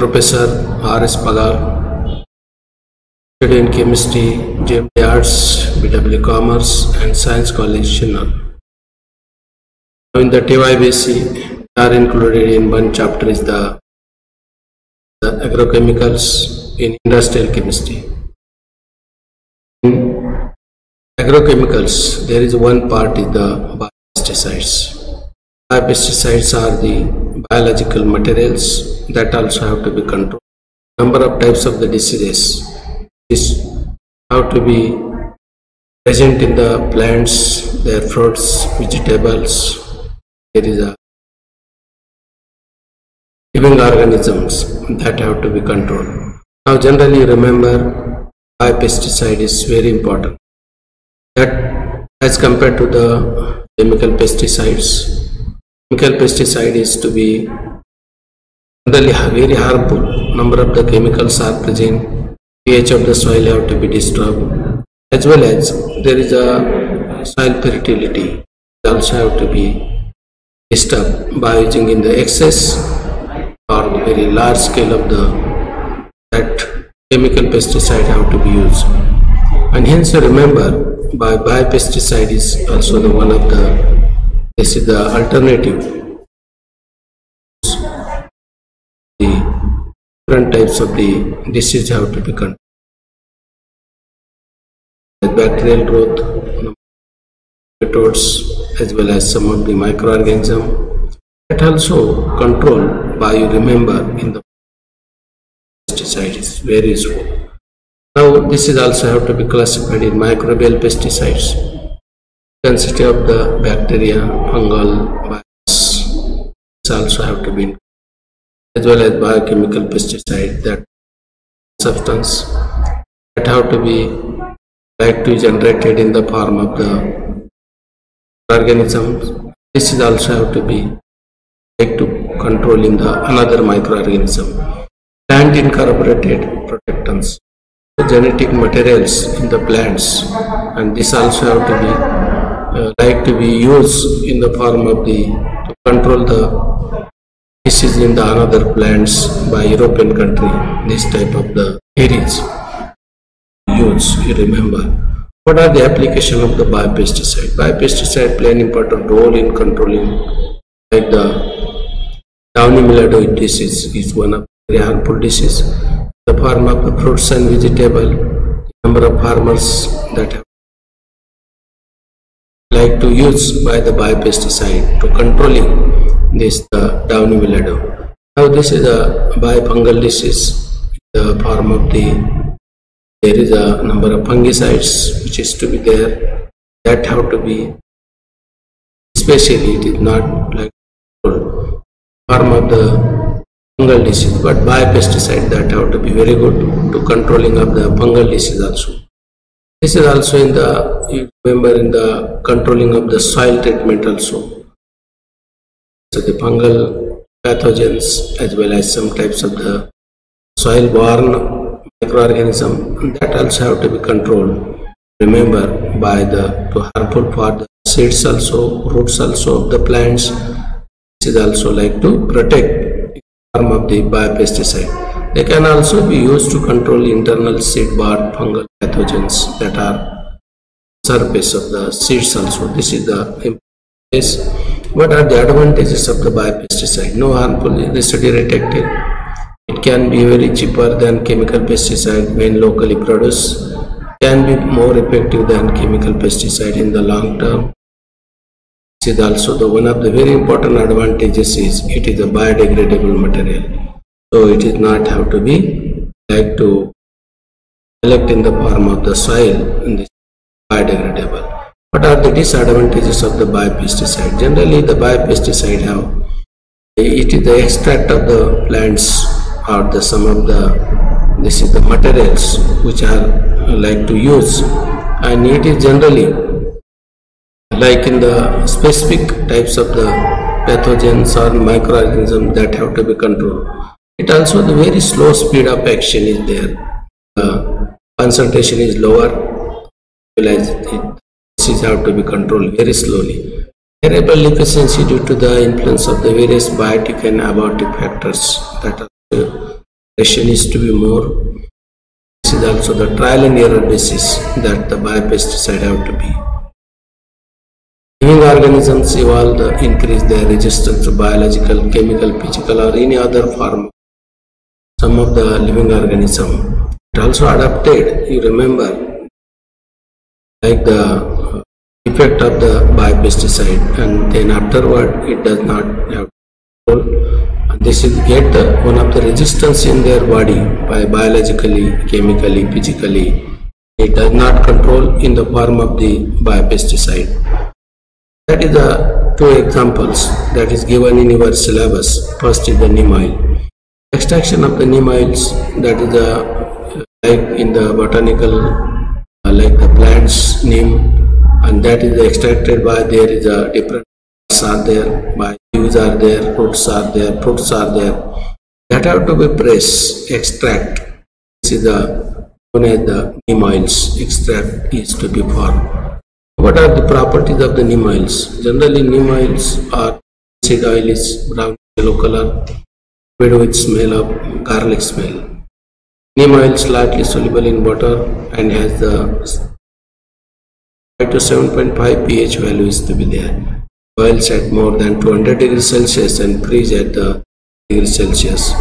Professor R.S. Pagal, studied in chemistry, GMD Arts, BW Commerce, and Science College, Sinnar. Now in the TYBSC, are included in one chapter is the, the agrochemicals in industrial chemistry. In agrochemicals, there is one part is the biopesticides. Biopesticides are the biological materials that also have to be controlled. Number of types of the diseases is have to be present in the plants, their fruits, vegetables. There is a living organisms that have to be controlled. Now generally remember biopesticide is very important. That as compared to the chemical pesticides, chemical pesticide is to be generally very harmful. Number of the chemicals are present, pH of the soil have to be disturbed, as well as there is a soil fertility also have to be disturbed by using in the excess or the very large scale of the that chemical pesticide have to be used. And hence remember by biopesticide is also the one of the this is the alternative the different types of the disease have to be controlled. The bacterial growth nematodes as well as some of the microorganism that also control by you remember in the pesticide is very useful. Now this is also have to be classified in microbial pesticides. Density of the bacteria, fungal, virus also have to be in as well as biochemical pesticide that substance that have to be like to generated in the form of the organisms this is also have to be like to controlling the another microorganism plant incorporated protectants genetic materials in the plants and this also have to be uh, like to be used in the form of the to control the is in the another plants by European country. This type of the areas use. You remember. What are the application of the biopesticide? Biopesticide play an important role in controlling like the downy mildew disease is one of the harmful disease. The farm of the fruits and vegetable, number of farmers that have like to use by the biopesticide to controlling this the downy mildew. Now this is a bifungal disease, the form of the there is a number of fungicides which is to be there that have to be especially it is not like form of the fungal disease but biopesticide that have to be very good to controlling of the fungal disease also. This is also in the remember in the controlling of the soil treatment also. So the fungal pathogens as well as some types of the soil borne microorganism that also have to be controlled. Remember by the to harmful for the seeds also roots also of the plants this is also like to protect form of the biopesticide. They can also be used to control internal seed borne fungal pathogens that are surface of the seeds also this is the is what are the advantages of the biopesticide? No harmful residue detected. It can be very cheaper than chemical pesticide when locally produced. Can be more effective than chemical pesticide in the long term. This is also the one of the very important advantages is it is a biodegradable material. So it is not have to be like to collect in the form of the soil in this biodegradable. What are the disadvantages of the biopesticide? Generally, the biopesticide have it is the extract of the plants or the some of the this is the materials which are like to use and it is generally like in the specific types of the pathogens or microorganisms that have to be controlled. It also the very slow speed of action is there. The concentration is lower, it disease have to be controlled very slowly. Variable efficiency due to the influence of the various biotic and abiotic factors that are Question is to be more. This is also the trial and error basis that the biopesticide have to be. Living organisms evolve, to increase their resistance to biological, chemical, physical, or any other form. Some of the living organism it also adapted. You remember, like the effect of the biopesticide, and then afterward it does not have control. And this is get one of the resistance in their body by biologically, chemically, physically. It does not control in the form of the biopesticide. That is the two examples that is given in your syllabus. First is the neem oil. Extraction of the neem oils that is the like in the botanical like the plants name and that is extracted by there is a different are there by leaves are there roots are there fruits are there that have to be pressed extract this is the known as the neem oils extract is to be formed what are the properties of the neem oils? Generally, neem oils are seed oil is brown yellow color, made with smell of garlic smell. Neem oil is slightly soluble in water and has the 5 to 7.5 pH value is to be there. Oils at more than 200 degrees Celsius and freeze at the degrees Celsius.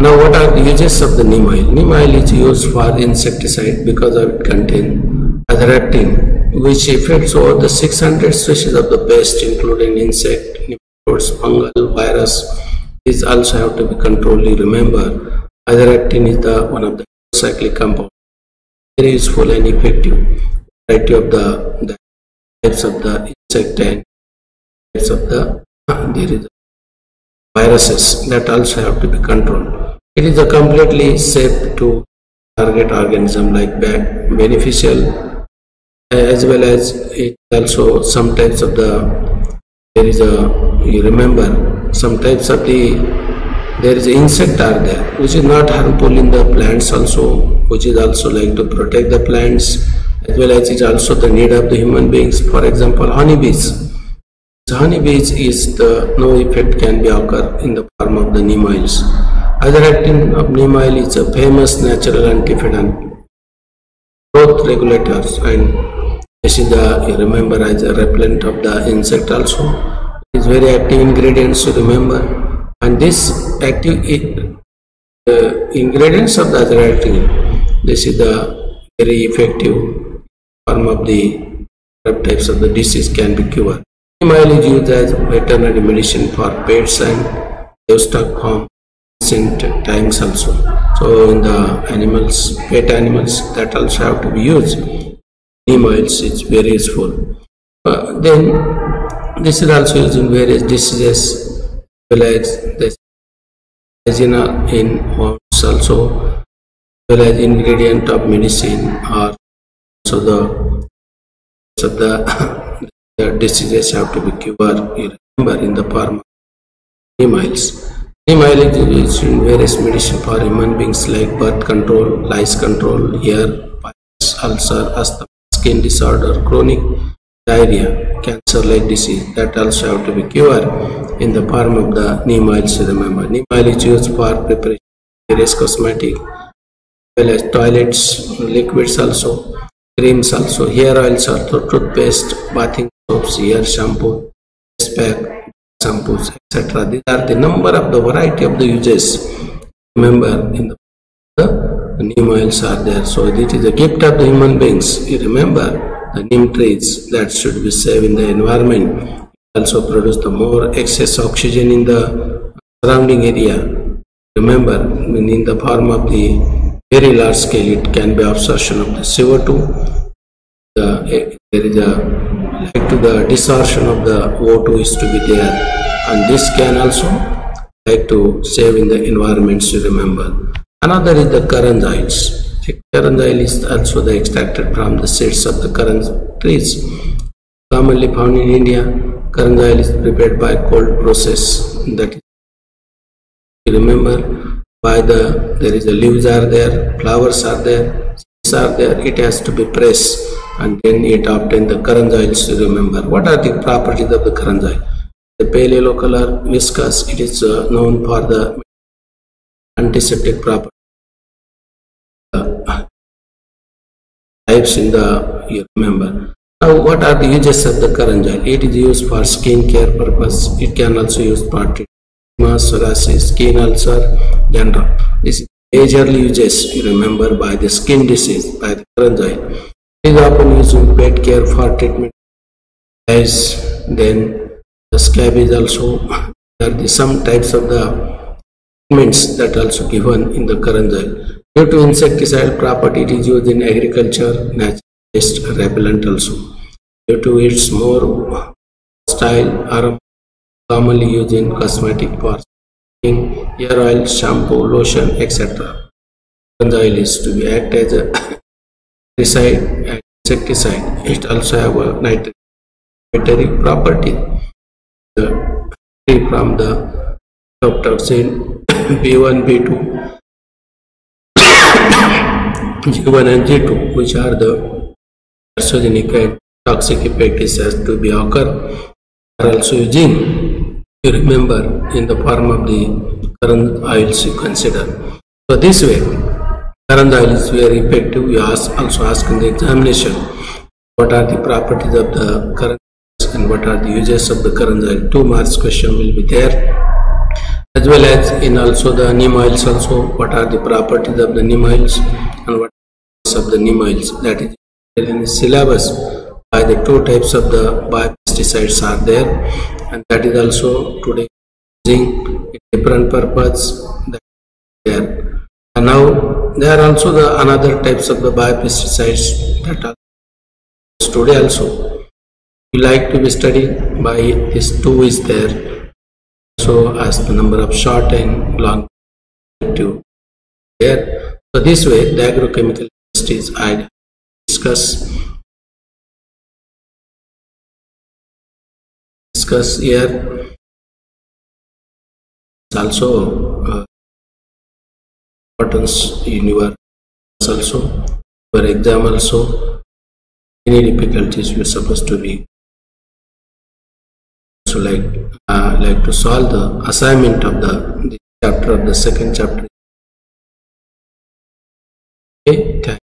Now, what are the uses of the neem oil? Neem oil is used for insecticide because of it contains azaractin which affects over the 600 species of the pest including insect, nematodes, fungal, virus. These also have to be controlled. Remember, azaractin is the one of the cyclic compound. Very useful and effective. Variety of the, the types of the insect and types of the uh, there is viruses that also have to be controlled. It is a completely safe to target organism like beneficial uh, as well as it also some types of the there is a you remember some types of the there is insect are there which is not harmful in the plants also which is also like to protect the plants as well as it's also the need of the human beings for example honeybees so honeybees is the no effect can be occur in the form of the neem oils azaractin of neem oil is a famous natural antioxidant growth regulators and this is the, you remember as a repellent of the insect also. It is very active ingredients to remember. And this active ingredients of the azaractin, this is the very effective form of the types of the disease can be cured. Oil is used as veterinary medicine for pets and livestock farm ancient times also. So in the animals, pet animals that also have to be used oils is very useful. Uh, then this is also used in various diseases as the in worms also as ingredient of medicine or so the so the, the diseases have to be cured you remember in the form of neem oils. Neem oil is used in various medicine for human beings like birth control, lice control, hair, ulcer, asthma skin disorder, chronic diarrhea, cancer-like disease that also have to be cured in the form of the neem oils. Remember, neem oil is used for preparation various cosmetic, well as toilets, liquids also, creams also, hair oils also, toothpaste, bathing soaps, hair shampoo, face pack, shampoos, etc. These are the number of the variety of the uses. Remember, in the the neem oils are there. So it is a gift of the human beings. You remember the trees that should be saved in the environment also produce the more excess oxygen in the surrounding area. Remember, in the form of the very large scale, it can be absorption of the CO2. The, there is a like to the distortion of the O2 is to be there, and this can also like to save in the environment. So remember. Another is the karanj oils. Karanj oil is also the extracted from the seeds of the karanj trees. Commonly found in India, karanj oil is prepared by cold process. That remember, by the there is the leaves are there, flowers are there, seeds are there. It has to be pressed, and then it obtain the karanj oils. Remember, what are the properties of the karanj oil? The pale yellow color, viscous. It is uh, known for the antiseptic property types in the you remember. Now, what are the uses of the Karanjal? It is used for skin care purpose. It can also used for treatment psoriasis, skin ulcer, dandruff. This is majorly uses, you remember, by the skin disease, by the Karanjal. It is often used in pet care for treatment. As then the scabies also, there are the, some types of the treatments that also given in the Karanjal. Due to insecticide property, it is used in agriculture, natural pest repellent also. Due to its more style aroma commonly used in cosmetic parts, hair oil, shampoo, lotion, etc. oil is to be act as a pesticide and insecticide. It also have a nitrogen property. The free from the toxin B1, B2, G1 and G2, which are the carcinogenic and toxic effects has to be occur are also using you remember in the form of the karanj oils you consider. So this way, karanj oil is very effective. You ask, also ask in the examination what are the properties of the karanj and what are the uses of the karanj oil. Two marks question will be there. As well as in also the neem oils also, what are the properties of the neem oils of the neem. That is in the syllabus by the two types of the biopesticides are there. And that is also today using different purpose there. And now there are also the another types of the biopesticides that are today also. We like to be studied by this two is there. So as the number of short and long to there. So this way the agrochemical justice i discuss discuss here. It's also uh, importance in your also for exam also any difficulties you're supposed to be. So like uh, like to solve the assignment of the, the chapter of the second chapter. Okay